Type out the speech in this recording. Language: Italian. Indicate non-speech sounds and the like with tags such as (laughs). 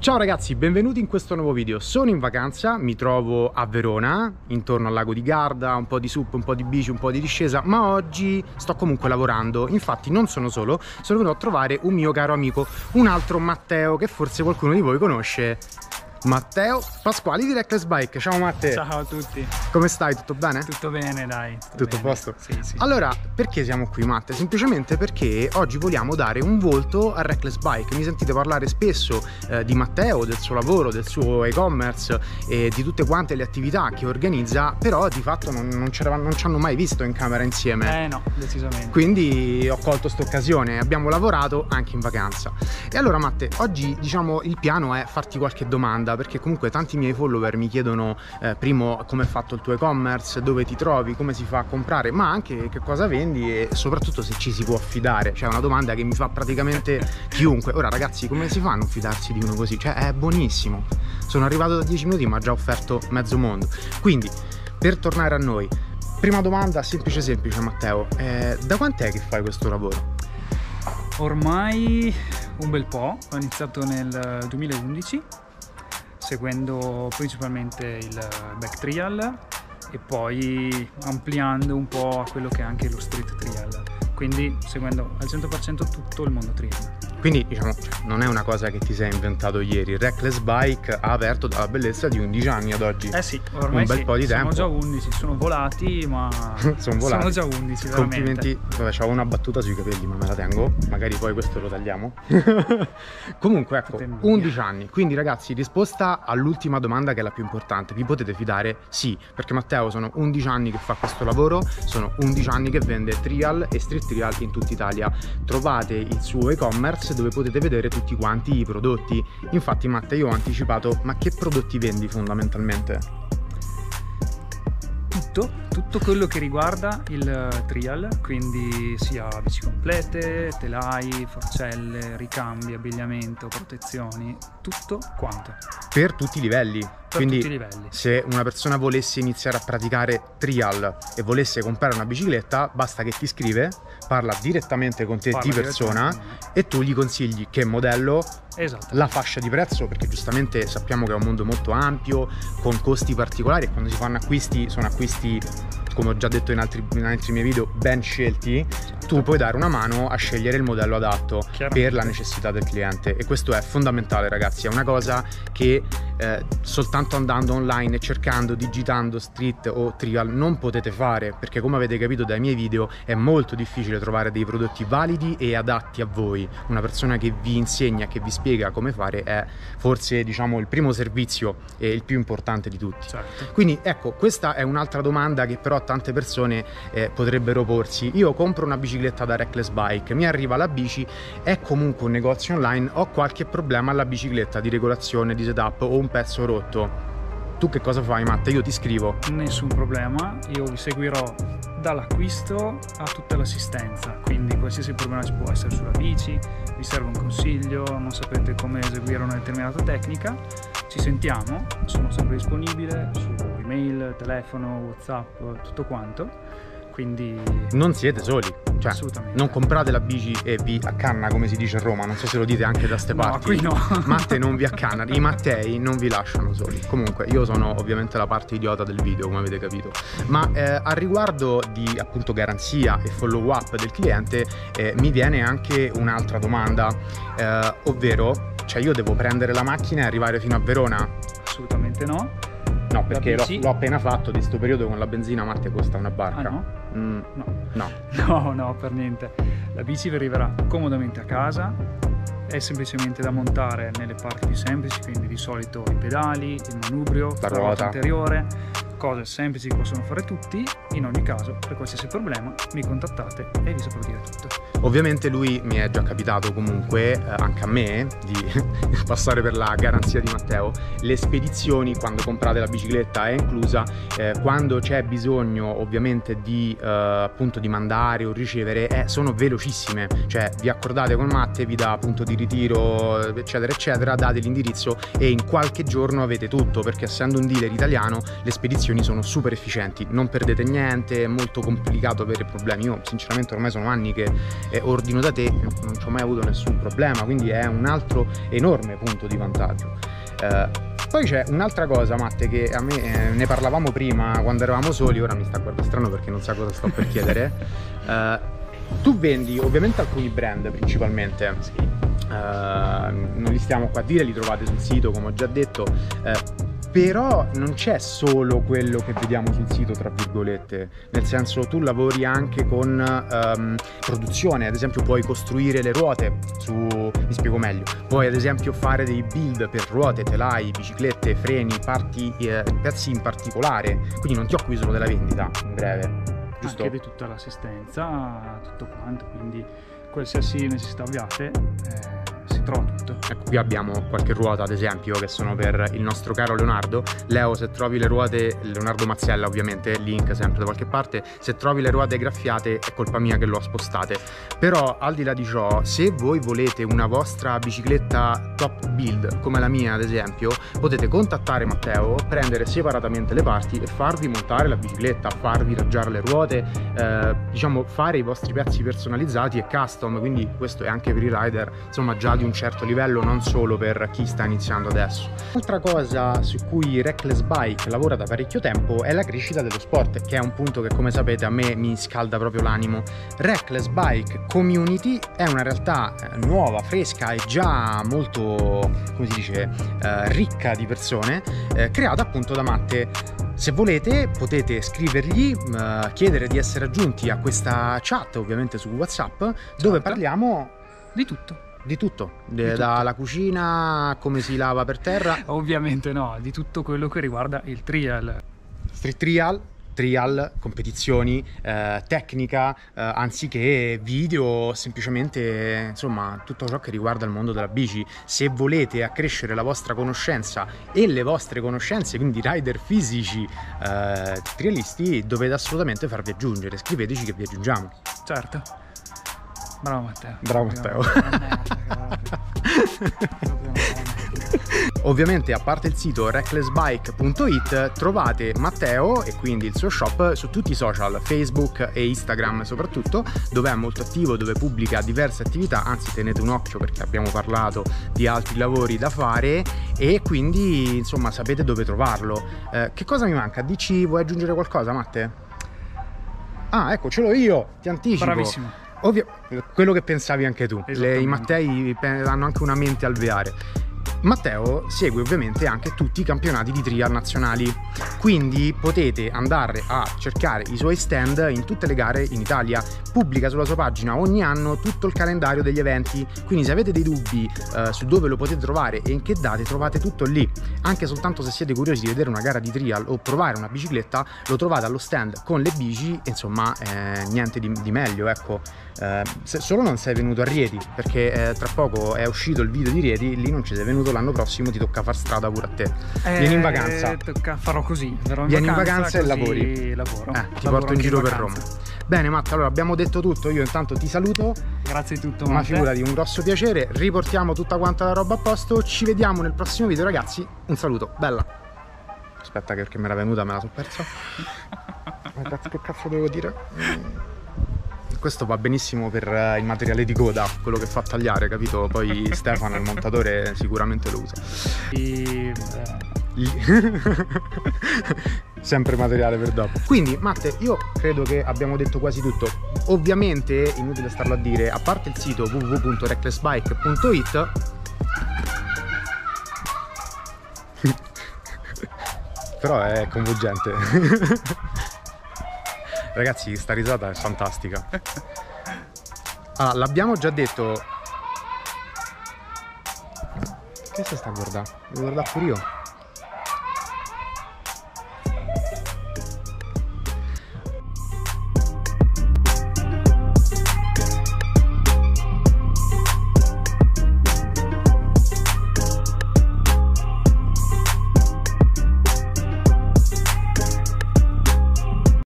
Ciao ragazzi, benvenuti in questo nuovo video. Sono in vacanza, mi trovo a Verona, intorno al lago di Garda, un po' di sup, un po' di bici, un po' di discesa, ma oggi sto comunque lavorando. Infatti non sono solo, sono venuto a trovare un mio caro amico, un altro Matteo che forse qualcuno di voi conosce. Matteo Pasquali di Reckless Bike. Ciao Matteo. Ciao a tutti. Come stai? Tutto bene? Tutto bene, dai. Tutto, a posto? Sì, sì. Allora, perché siamo qui, Matte? Semplicemente perché oggi vogliamo dare un volto a Reckless Bike. Mi sentite parlare spesso eh, di Matteo, del suo lavoro, del suo e-commerce e di tutte quante le attività che organizza, però di fatto non, non, non ci hanno mai visto in camera insieme. Eh no, decisamente. Quindi ho colto questa occasione, abbiamo lavorato anche in vacanza. E allora, Matte, oggi diciamo il piano è farti qualche domanda domanda perché comunque tanti miei follower mi chiedono eh, primo come è fatto il tuo e-commerce, dove ti trovi, come si fa a comprare, ma anche che cosa vendi e soprattutto se ci si può affidare. Cioè è una domanda che mi fa praticamente chiunque. Ora ragazzi, come si fa a non fidarsi di uno così? Cioè è buonissimo. Sono arrivato da 10 minuti ma ha già offerto mezzo mondo. Quindi, per tornare a noi, prima domanda semplice semplice Matteo, eh, da quant'è che fai questo lavoro? Ormai un bel po', ho iniziato nel 2011 seguendo principalmente il back trial e poi ampliando un po' a quello che è anche lo street trial. Quindi seguendo al 100% tutto il mondo trial quindi diciamo, non è una cosa che ti sei inventato ieri. Reckless Bike ha aperto dalla bellezza di 11 anni ad oggi. Eh sì, ormai un bel sì, po' di sono tempo. Sono già 11, sono volati, ma (laughs) sono, volati. sono già 11. Veramente. Complimenti. Vabbè, c'ho una battuta sui capelli, ma me la tengo. Magari poi questo lo tagliamo. (laughs) Comunque, ecco, 11 anni. Quindi, ragazzi, risposta all'ultima domanda che è la più importante. Vi potete fidare? Sì, perché Matteo sono 11 anni che fa questo lavoro, sono 11 anni che vende trial e street trial in tutta Italia. Trovate il suo e-commerce dove potete vedere tutti quanti i prodotti. Infatti Matte io ho anticipato, ma che prodotti vendi fondamentalmente? Tutto, tutto quello che riguarda il trial, quindi sia bici complete, telai, forcelle, ricambi, abbigliamento, protezioni, tutto quanto. Per tutti i livelli. Per Quindi se una persona volesse iniziare a praticare trial e volesse comprare una bicicletta, basta che ti scrive, parla direttamente con te parla di persona e tu gli consigli che modello, esatto. la fascia di prezzo, perché giustamente sappiamo che è un mondo molto ampio, con costi particolari e quando si fanno acquisti sono acquisti come ho già detto in altri, in altri miei video, ben scelti, tu puoi dare una mano a scegliere il modello adatto per la necessità del cliente. E questo è fondamentale ragazzi, è una cosa che eh, soltanto andando online e cercando, digitando street o trial non potete fare perché come avete capito dai miei video è molto difficile trovare dei prodotti validi e adatti a voi. Una persona che vi insegna, che vi spiega come fare è forse diciamo il primo servizio e il più importante di tutti. Certo. Quindi ecco, questa è un'altra domanda che però tante persone eh, potrebbero porsi. Io compro una bicicletta da Reckless Bike, mi arriva la bici, è comunque un negozio online, ho qualche problema alla bicicletta di regolazione, di setup o un pezzo rotto. Tu che cosa fai Matte? Io ti scrivo. Nessun problema, io vi seguirò dall'acquisto a tutta l'assistenza, quindi qualsiasi problema ci può essere sulla bici, vi serve un consiglio, non sapete come eseguire una determinata tecnica, ci sentiamo, sono sempre disponibile su email, telefono, whatsapp, tutto quanto quindi non siete soli cioè non comprate la bici e vi accanna come si dice a Roma non so se lo dite anche da ste parti. no qui no. (laughs) Matte non vi accanna i Mattei non vi lasciano soli. Comunque io sono ovviamente la parte idiota del video come avete capito. Ma eh, a riguardo di appunto garanzia e follow up del cliente eh, mi viene anche un'altra domanda eh, ovvero cioè io devo prendere la macchina e arrivare fino a Verona? Assolutamente no. No, perché l'ho, appena fatto di questo periodo con la benzina Marte costa una barca. Ah, no? Mm, no. No. (laughs) No, no, per niente. La bici vi arriverà comodamente a casa, è semplicemente da montare nelle parti più semplici, quindi di solito i pedali, il manubrio, la ruota anteriore cose semplici che possono fare tutti, in ogni caso per qualsiasi problema mi contattate e vi saprò dire tutto. Ovviamente lui mi è già capitato comunque, eh, anche a me, di (laughs) passare per la garanzia di Matteo, le spedizioni quando comprate la bicicletta è inclusa, eh, quando c'è bisogno ovviamente di eh, appunto di mandare o ricevere eh, sono velocissime, cioè vi accordate con Matte, vi dà punto di ritiro eccetera eccetera, date l'indirizzo e in qualche giorno avete tutto perché essendo un dealer italiano le spedizioni competizioni sono super efficienti, non perdete niente, è molto complicato avere problemi. Io sinceramente ormai sono anni che eh, ordino da te, non ci ho mai avuto nessun problema, quindi è un altro enorme punto di vantaggio. Eh, poi c'è un'altra cosa, Matte, che a me eh, ne parlavamo prima quando eravamo soli, ora mi sta guardando strano perché non sa cosa sto per chiedere. Uh, (laughs) tu vendi ovviamente alcuni brand principalmente. Sì. Uh, non li stiamo qua a dire, li trovate sul sito come ho già detto. Però non c'è solo quello che vediamo sul sito, tra virgolette, nel senso tu lavori anche con um, produzione, ad esempio puoi costruire le ruote su, mi spiego meglio, puoi ad esempio fare dei build per ruote, telai, biciclette, freni, parti, eh, pezzi in particolare, quindi non ti occupi solo della vendita in breve. Giusto? Anche di tutta l'assistenza, tutto quanto, quindi qualsiasi necessità abbiate. Eh tutto. Ecco, qui abbiamo qualche ruota, ad esempio, che sono per il nostro caro Leonardo. Leo, se trovi le ruote, Leonardo Mazzella ovviamente, link sempre da qualche parte, se trovi le ruote graffiate è colpa mia che lo ho spostate. Però al di là di ciò, se voi volete una vostra bicicletta top build, come la mia ad esempio, potete contattare Matteo, prendere separatamente le parti e farvi montare la bicicletta, farvi raggiare le ruote, eh, diciamo fare i vostri pezzi personalizzati e custom, quindi questo è anche per i rider, insomma già di un certo livello, non solo per chi sta iniziando adesso. Un'altra cosa su cui Reckless Bike lavora da parecchio tempo è la crescita dello sport, che è un punto che come sapete a me mi scalda proprio l'animo. Reckless Bike Community è una realtà eh, nuova, fresca e già molto, come si dice, eh, ricca di persone, eh, creata appunto da Matte. Se volete potete scrivergli, uh, chiedere di essere aggiunti a questa chat ovviamente su Whatsapp dove certo. parliamo di tutto. Di tutto, di dalla tutto. cucina, come si lava per terra. (laughs) Ovviamente no, di tutto quello che riguarda il trial. Street trial, trial, competizioni, eh, tecnica, eh, anziché video, semplicemente insomma tutto ciò che riguarda il mondo della bici. Se volete accrescere la vostra conoscenza e le vostre conoscenze, quindi rider fisici, eh, trialisti, dovete assolutamente farvi aggiungere. Scriveteci che vi aggiungiamo. Certo. Bravo Matteo. Bravo Matteo. Ovviamente a parte il sito recklessbike.it trovate Matteo e quindi il suo shop su tutti i social, Facebook e Instagram soprattutto, dove è molto attivo, dove pubblica diverse attività, anzi tenete un occhio perché abbiamo parlato di altri lavori da fare e quindi insomma sapete dove trovarlo. Eh, che cosa mi manca? Dici, vuoi aggiungere qualcosa Matte? Ah, ecco, ce l'ho io, ti anticipo. Bravissimo. Ovvio, quello che pensavi anche tu, Le, i Mattei hanno anche una mente alveare. Matteo segue ovviamente anche tutti i campionati di trial nazionali, quindi potete andare a cercare i suoi stand in tutte le gare in Italia. Pubblica sulla sua pagina ogni anno tutto il calendario degli eventi, quindi se avete dei dubbi eh, su dove lo potete trovare e in che date trovate tutto lì. Anche soltanto se siete curiosi di vedere una gara di trial o provare una bicicletta, lo trovate allo stand con le bici, insomma eh, niente di, di, meglio, ecco. Eh, solo non sei venuto a Rieti, perché eh, tra poco è uscito il video di Rieti, lì non ci sei venuto l'anno prossimo ti tocca far strada pure a te. Eh, Vieni in vacanza. Tocca, farò così. In Vieni in vacanza e lavori. Lavoro. Eh, ti porto in giro per Roma. Bene Matt, allora abbiamo detto tutto, io intanto ti saluto. Grazie di tutto. Una figura di un grosso piacere, riportiamo tutta quanta la roba a posto, ci vediamo nel prossimo video ragazzi, un saluto, bella. Aspetta che perché mi era venuta me la so persa. (laughs) che cazzo devo dire? Questo va benissimo per eh, il materiale di coda, quello che fa tagliare, capito? Poi (laughs) Stefano, il montatore, sicuramente lo usa. E... (laughs) sempre materiale per dopo quindi Matte io credo che abbiamo detto quasi tutto ovviamente inutile starlo a dire a parte il sito www.recklessbike.it (laughs) però è coinvolgente Ragazzi, sta risata è fantastica. Allora, l'abbiamo già detto. Che si sta guardando? Devo guardare pure io.